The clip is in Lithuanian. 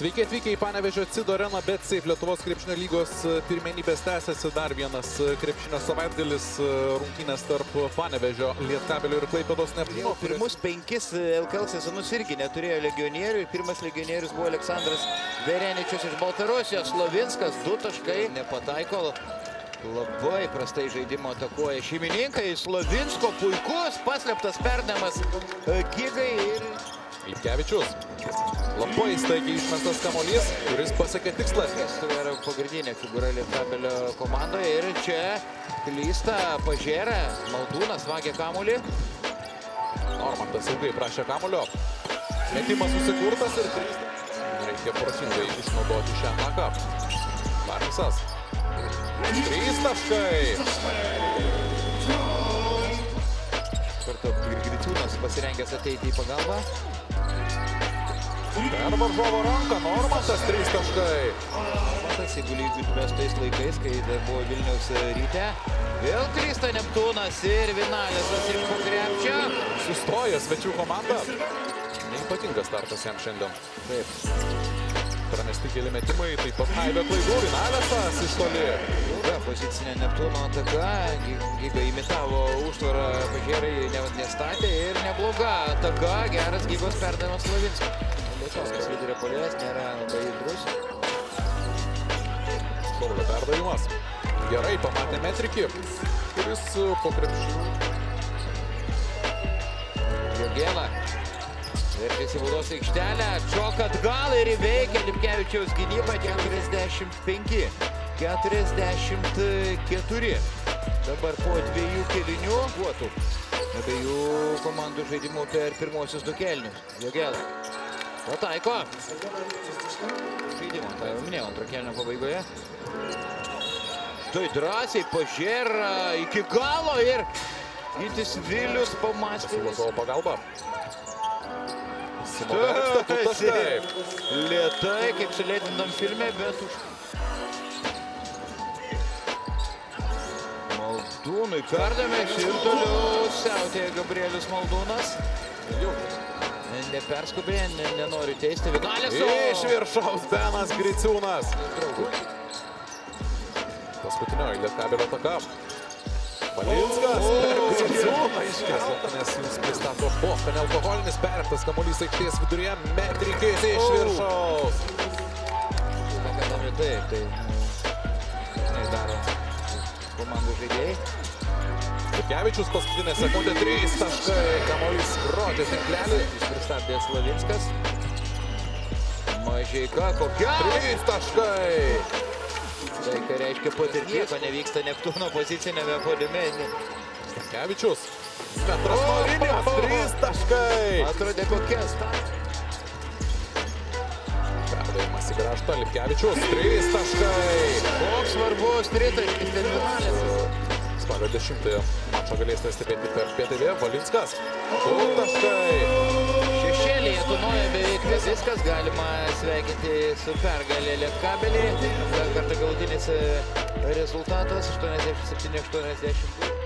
Sveiki atvykę į Panevežio Cido areną, bet Seif Lietuvos krepšinio lygos pirmenybės tęsiasi dar vienas krepšinio savaitgalis rungtynės tarp Panevežio, Lietkabelio ir Klaipėdos Neptūno. Pirmus penkis LKL sezonus irgi neturėjo legionierių. Pirmas legionierius buvo Aleksandras Vereničius iš Baltarusijos. Slovinskas, du taškai, nepataiko. Labai prastai žaidimo atakuoja šeimininkai. Slovinsko puikus, paslėptas perdamas Gigai ir Lipkevičius. Labai staigiai išmestas kamolys, kuris pasiekė tikslą. Yra pagrindinė figūra Lietkabelio komandoje ir čia klysta pažėrė. Maldūnas vagė kamolį. Normantas ilgai prašė kamulio. Metimas susikurtas ir trys. Reikia protingai išnaudoti šią ataką. Barnisas. Trys taškai. Kartu ir Griciūnas pasirengęs ateiti į pagalbą. Per varžovo ranką Normantas trys taškai. Normantas, jeigu lygiutumės tais laikais, kai buvo Vilniaus ryte. Vėl klysta Neptūnas ir Vinalėsas ir po krepšio. Sustoja svečių komanda. Neipatingas startas jam šiandien. Taip. Pramesti keli metimai, taip pat aibė klaidų, Vinalėsas iš toli. Ilga pozicinė Neptūno ataka, Giga imitavo užtvarą, pažiūrė, nestatė ir nebloga ataka, geras Gygos perdavimas Slavinskui. Lietuvos vidurio polės nėra labai judrus. Saulio perdavimas. Gerai pamatė Metrikį, kuris po krepšių. Jogėla. Veržiasi baudos aikštelę, atšoka atgal ir įveikia Lipkevičiaus gynybą 45. 44. Dabar po dviejų kelinių duotų abiejų komandų žaidimų per pirmosius du kelnius. Jogėla. Pataiko. Žaidimą, tai jau minėjau, antro kelnio pabaigoje. Tai drąsiai pažėra iki galo ir Gytis Vilius pamastė. Siūlo savo pagalbą. Taip, Lietai, kaip sulėtintam filme, bet už... Maldūnui perdamės ir toliau siautėja Gabrielius Maldūnas. Jau. Neperskubė, ne, nenoriu teisti. Vinalės Iš viršaus Benas Griciūnas. Paskutinioji Lietkabelio ataka. Valinskas per Griciūną iškėslo, nes jums pristato Boston alkoholinis perėmtas kamuolys aikštės viduryje. Metrikis iš viršaus. Taip, tai tai daro komandų žaidėjai. Lipkevičius paskutinė sekundė 3 taškai. Kamuolys rodė tinklelį. Jis pristabdė Slavinskas. Mažeika kokia? 3 taškai. Tai ką reiškia patirties, o nevyksta Neptūno pozicinėme podime. Lipkevičius. Metras linijos 3 taškai. Atrodė kokia start. Perdavimas į kraštą. Lipkevičius 3 taškai. Koks svarbus tritaškis ten finalės. Spalio 10 mačą galėsite stebėti per PTV. Valinskas. 2 taškai. Šešėlėje tunoja beveik viskas, galima sveikinti su pergalė Lietkabelį. Dar kartą galutinis rezultatas 87-82.